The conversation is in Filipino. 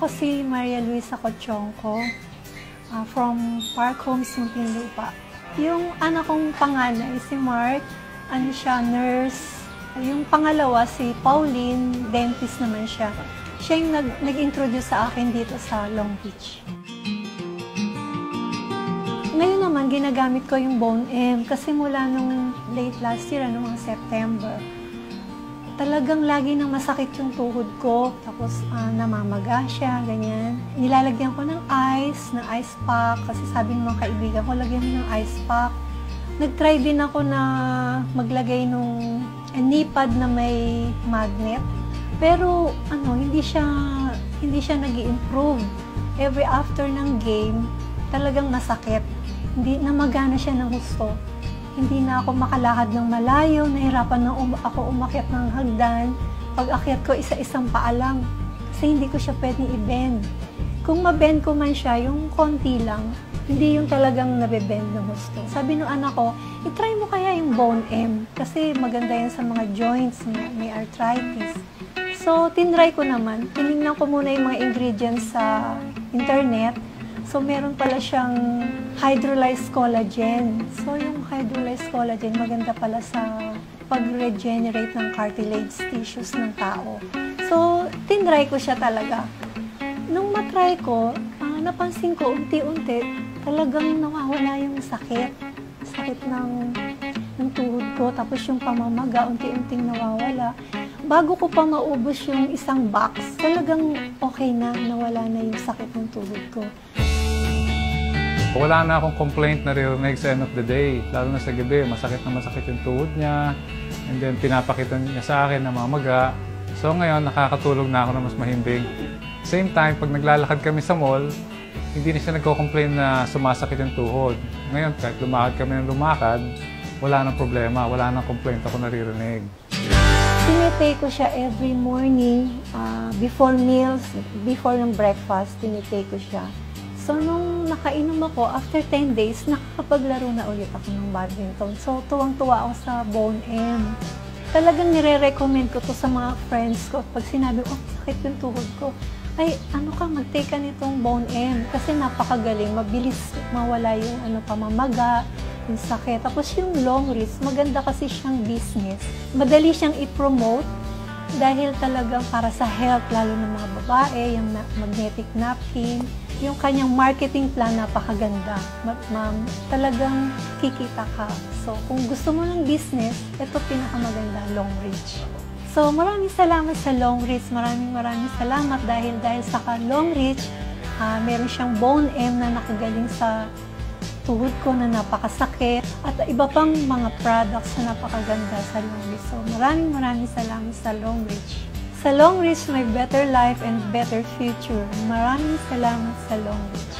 Ako si Maria Luisa Cochonco uh, from Park Homes, Muntinlupa. Yung anak kong panganay, si Mark, ano siya, nurse. Yung pangalawa, si Pauline, dentist naman siya. Siya yung nag- nag-introduce sa akin dito sa Long Beach. Ngayon naman, ginagamit ko yung Bone M kasi mula nung late last year, ano, mga September, talagang lagi nang masakit yung tuhod ko. Tapos ah, namamaga siya, ganyan. Nilalagyan ko ng ice, ng ice pack. Kasi sabi ng mga kaibigan ko, lagyan mo ng ice pack. Nag-try din ako na maglagay nung knee pad na may magnet. Pero ano, hindi siya hindi siya nag improve Every after ng game, talagang masakit. Hindi namagana siya ng gusto hindi na ako makalakad ng malayo, nahirapan na um- ako umakyat ng hagdan. Pag akyat ko, isa-isang paa lang. Kasi hindi ko siya pwedeng i-bend. Kung ma-bend ko man siya, yung konti lang, hindi yung talagang nabe-bend ng gusto. Sabi ng anak ko, itry mo kaya yung Bone M. Kasi maganda yan sa mga joints, may arthritis. So, tinry ko naman. Tinignan ko muna yung mga ingredients sa internet So, meron pala siyang hydrolyzed collagen. So, yung hydrolyzed collagen, maganda pala sa pag-regenerate ng cartilage tissues ng tao. So, tinry ko siya talaga. Nung matry ko, uh, napansin ko unti-unti, talagang nawawala yung sakit. Sakit ng, ng tuhod ko, tapos yung pamamaga, unti-unting nawawala. Bago ko pa maubos yung isang box, talagang okay na, nawala na yung sakit ng tuhod ko. Wala na akong complaint na naririnig sa end of the day. Lalo na sa gabi, masakit na masakit yung tuhod niya. And then pinapakita niya sa akin na mamaga. So ngayon, nakakatulog na ako na mas mahimbing. Same time, pag naglalakad kami sa mall, hindi na siya nagko-complain na sumasakit yung tuhod. Ngayon, kahit lumakad kami ng lumakad, wala nang problema, wala nang complaint ako naririnig. Tinitake ko siya every morning, uh, before meals, before ng breakfast, tinitake ko siya. So, nung nakainom ako, after 10 days, nakakapaglaro na ulit ako ng badminton. So, tuwang-tuwa ako sa Bone M. Talagang nire-recommend ko to sa mga friends ko. Pag sinabi ko, oh, sakit yung tuhod ko. Ay, ano ka, mag-take ka nitong Bone M. Kasi napakagaling, mabilis mawala yung ano, pamamaga, yung sakit. Tapos yung long wrist, maganda kasi siyang business. Madali siyang i-promote dahil talagang para sa health, lalo ng mga babae, yung magnetic napkin, yung kanyang marketing plan napakaganda. Ma'am, talagang kikita ka. So, kung gusto mo ng business, ito pinakamaganda, long reach. So, maraming salamat sa long reach. Maraming maraming salamat dahil dahil sa long reach, uh, meron siyang bone M na nakagaling sa tuhod ko na napakasakit at iba pang mga products na napakaganda sa long. So, maraming maraming salamat sa long reach. Sa Long Reach, may better life and better future. Maraming salamat sa Long Reach.